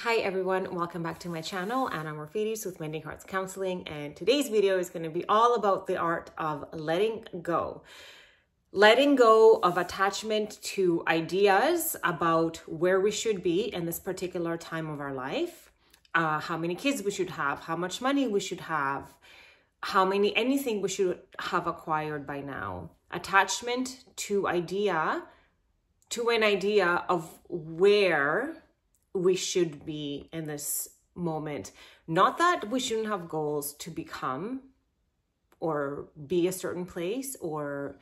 Hi everyone, welcome back to my channel, Anna Morfidis with Mending Hearts Counseling, and today's video is going to be all about the art of letting go. Letting go of attachment to ideas about where we should be in this particular time of our life, uh, how many kids we should have, how much money we should have, how many, anything we should have acquired by now. Attachment to idea, to an idea of where we should be in this moment. Not that we shouldn't have goals to become or be a certain place or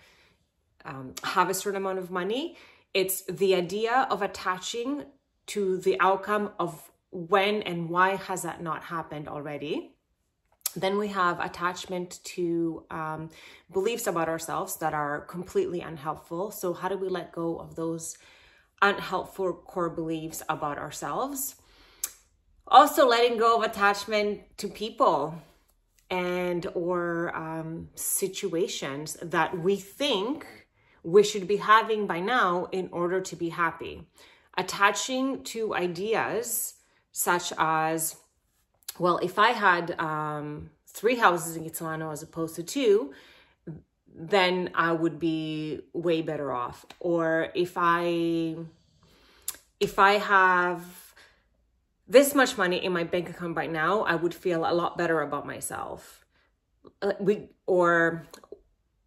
um, have a certain amount of money. It's the idea of attaching to the outcome of when and why has that not happened already. Then we have attachment to um, beliefs about ourselves that are completely unhelpful. So, how do we let go of those unhelpful core beliefs about ourselves. Also, letting go of attachment to people and or um, situations that we think we should be having by now in order to be happy. Attaching to ideas such as, well, if I had um, three houses in Kitsilano as opposed to two, then I would be way better off. Or if I if I have this much money in my bank account right now, I would feel a lot better about myself. Uh, we or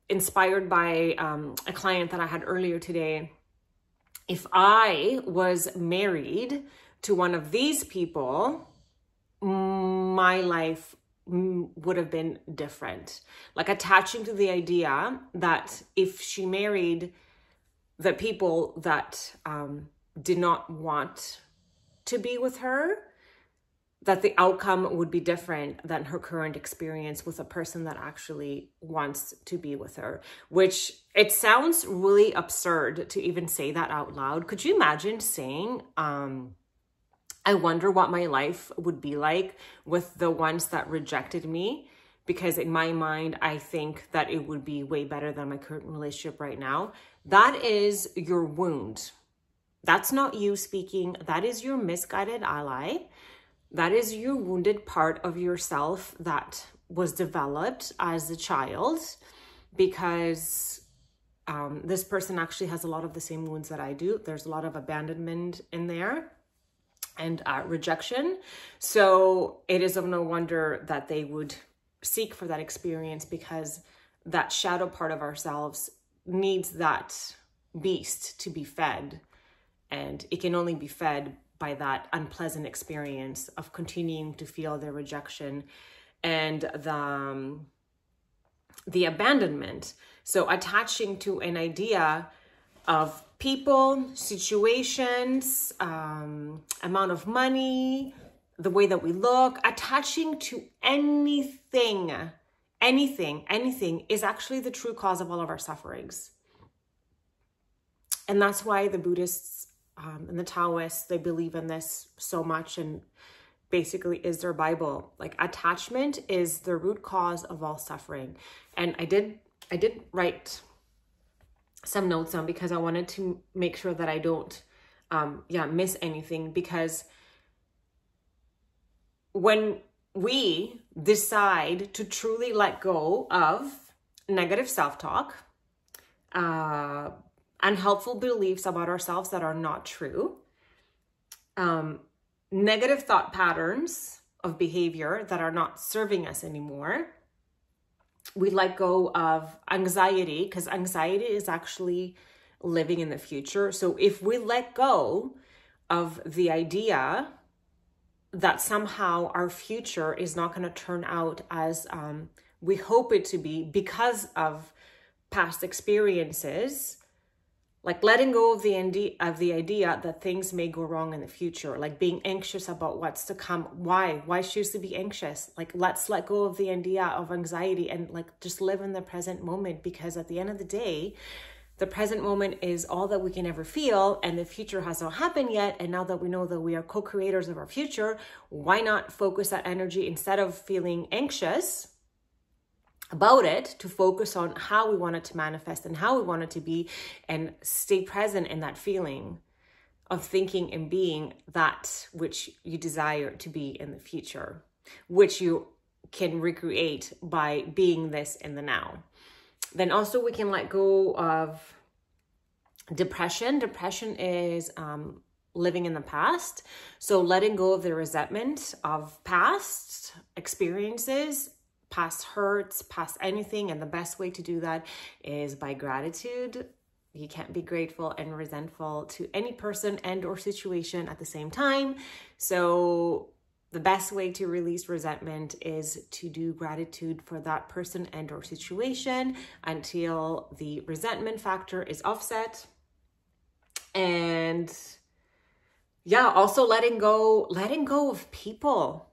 inspired by um, a client that I had earlier today. If I was married to one of these people, my life would have been different. Like attaching to the idea that if she married the people that um, did not want to be with her, that the outcome would be different than her current experience with a person that actually wants to be with her, which it sounds really absurd to even say that out loud. Could you imagine saying, um, I wonder what my life would be like with the ones that rejected me. Because in my mind, I think that it would be way better than my current relationship right now. That is your wound. That's not you speaking. That is your misguided ally. That is your wounded part of yourself that was developed as a child because um, this person actually has a lot of the same wounds that I do. There's a lot of abandonment in there and uh, rejection. So it is of no wonder that they would seek for that experience because that shadow part of ourselves needs that beast to be fed. And it can only be fed by that unpleasant experience of continuing to feel the rejection and the, um, the abandonment. So attaching to an idea of people, situations, um, amount of money, the way that we look, attaching to anything, anything, anything is actually the true cause of all of our sufferings. And that's why the Buddhists um, and the Taoists, they believe in this so much and basically is their Bible. Like attachment is the root cause of all suffering. And I did, I did write some notes on because I wanted to make sure that I don't, um, yeah, miss anything because when we decide to truly let go of negative self-talk, uh, unhelpful beliefs about ourselves that are not true, um, negative thought patterns of behavior that are not serving us anymore, we let go of anxiety because anxiety is actually living in the future. So if we let go of the idea that somehow our future is not going to turn out as um, we hope it to be because of past experiences, like letting go of the of the idea that things may go wrong in the future like being anxious about what's to come. Why? Why choose to be anxious? Like let's let go of the idea of anxiety and like just live in the present moment because at the end of the day the present moment is all that we can ever feel and the future has not happened yet and now that we know that we are co-creators of our future why not focus that energy instead of feeling anxious about it to focus on how we want it to manifest and how we want it to be and stay present in that feeling of thinking and being that which you desire to be in the future, which you can recreate by being this in the now. Then also we can let go of depression. Depression is um, living in the past. So letting go of the resentment of past experiences, past hurts, past anything. And the best way to do that is by gratitude. You can't be grateful and resentful to any person and or situation at the same time. So the best way to release resentment is to do gratitude for that person and or situation until the resentment factor is offset and yeah also letting go letting go of people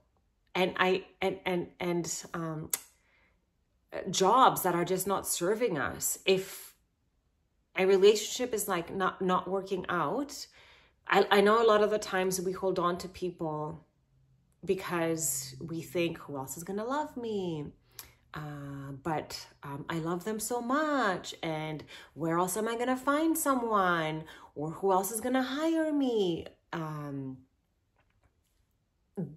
and i and and and um jobs that are just not serving us if a relationship is like not not working out i i know a lot of the times we hold on to people because we think who else is going to love me uh, but um, I love them so much. And where else am I going to find someone? Or who else is going to hire me? Um,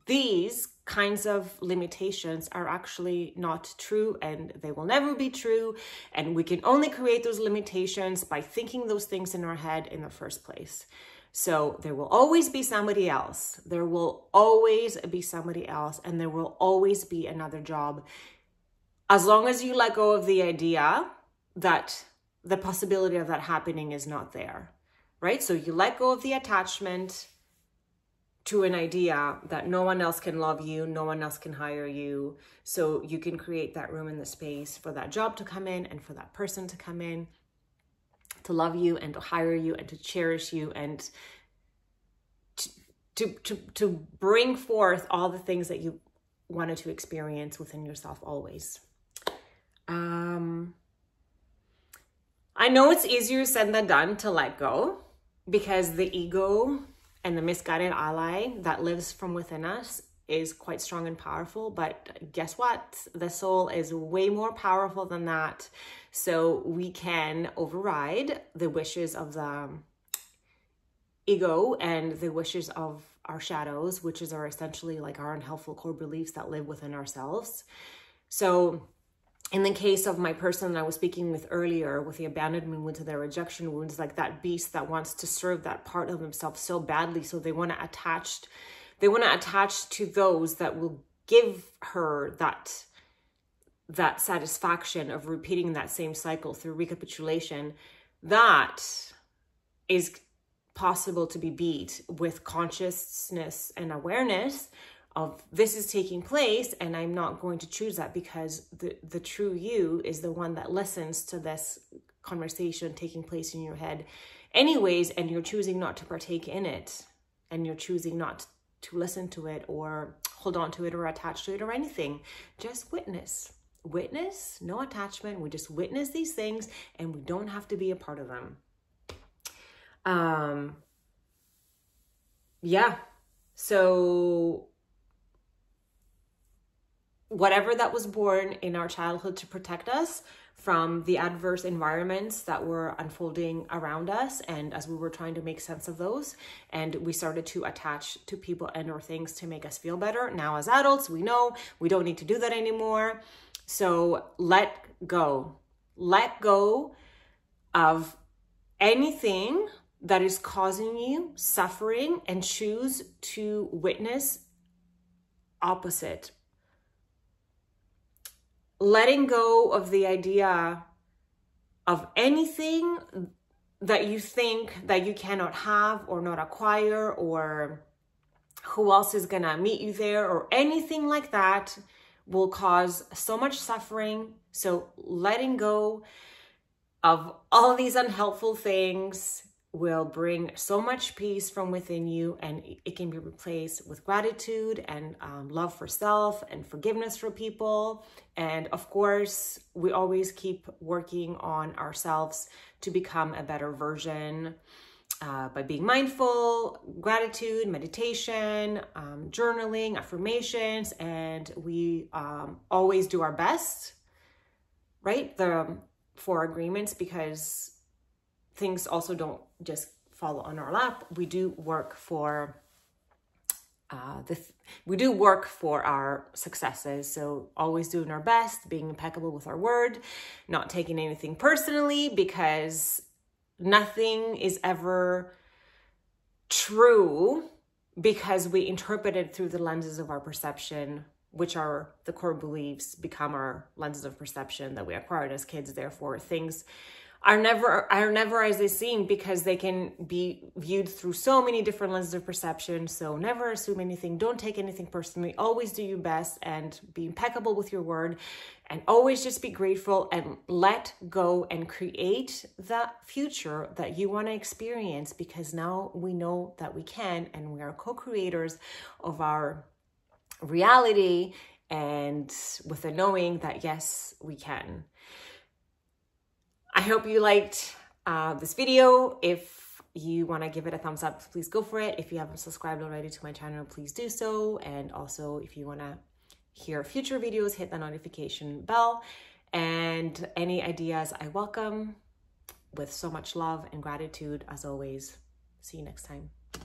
these kinds of limitations are actually not true and they will never be true. And we can only create those limitations by thinking those things in our head in the first place. So there will always be somebody else. There will always be somebody else, and there will always be another job as long as you let go of the idea that the possibility of that happening is not there, right? So you let go of the attachment to an idea that no one else can love you, no one else can hire you. So you can create that room in the space for that job to come in and for that person to come in to love you and to hire you and to cherish you and to, to, to, to bring forth all the things that you wanted to experience within yourself always. Um, I know it's easier said than done to let go because the ego and the misguided ally that lives from within us is quite strong and powerful. But guess what? The soul is way more powerful than that. So we can override the wishes of the ego and the wishes of our shadows, which is our essentially like our unhelpful core beliefs that live within ourselves. So in the case of my person that I was speaking with earlier with the abandonment wounds and the rejection wounds, like that beast that wants to serve that part of himself so badly. So they want to attach, they want to attach to those that will give her that that satisfaction of repeating that same cycle through recapitulation that is possible to be beat with consciousness and awareness of this is taking place and I'm not going to choose that because the the true you is the one that listens to this conversation taking place in your head anyways and you're choosing not to partake in it and you're choosing not to listen to it or hold on to it or attach to it or anything. Just witness. Witness no attachment. We just witness these things and we don't have to be a part of them. Um yeah. So whatever that was born in our childhood to protect us from the adverse environments that were unfolding around us and as we were trying to make sense of those. And we started to attach to people and or things to make us feel better. Now as adults we know we don't need to do that anymore. So let go. Let go of anything that is causing you suffering and choose to witness opposite letting go of the idea of anything that you think that you cannot have or not acquire or who else is going to meet you there or anything like that will cause so much suffering. So letting go of all these unhelpful things will bring so much peace from within you and it can be replaced with gratitude and um, love for self and forgiveness for people. And of course we always keep working on ourselves to become a better version uh, by being mindful gratitude meditation um, journaling affirmations and we um, always do our best right the four agreements because things also don't just fall on our lap, we do work for uh, the we do work for our successes. So always doing our best, being impeccable with our word, not taking anything personally because nothing is ever true because we interpret it through the lenses of our perception which are the core beliefs become our lenses of perception that we acquired as kids therefore things are never are never as they seem because they can be viewed through so many different lenses of perception. So never assume anything. Don't take anything personally. Always do your best and be impeccable with your word and always just be grateful and let go and create the future that you want to experience because now we know that we can and we are co-creators of our reality and with the knowing that yes we can I hope you liked uh, this video. If you want to give it a thumbs up, please go for it. If you haven't subscribed already to my channel, please do so. And also, if you want to hear future videos, hit the notification bell. And any ideas I welcome with so much love and gratitude as always. See you next time.